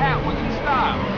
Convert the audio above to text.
hat was in style.